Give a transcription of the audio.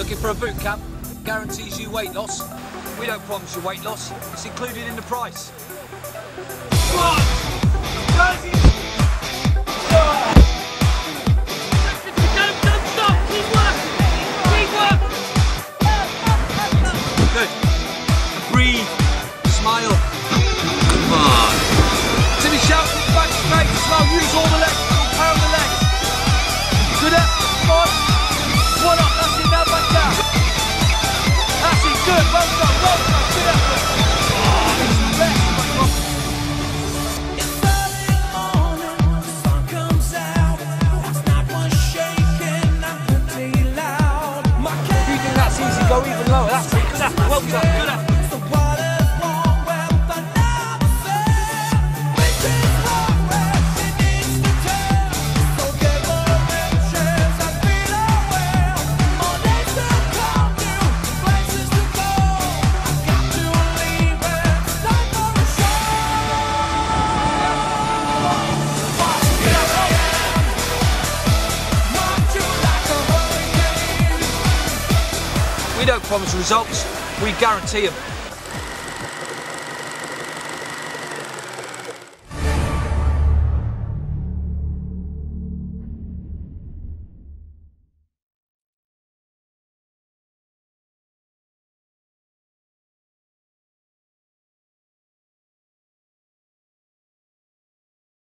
Looking for a boot camp? Guarantees you weight loss. We don't promise you weight loss. It's included in the price. Good. Breathe. Smile. Come on. Timmy shout in the back straight. Slow. Use all the legs. Good. Well done. Well done. Go even lower. That's it. Good effort. Well done. Good. We don't promise results, we guarantee them.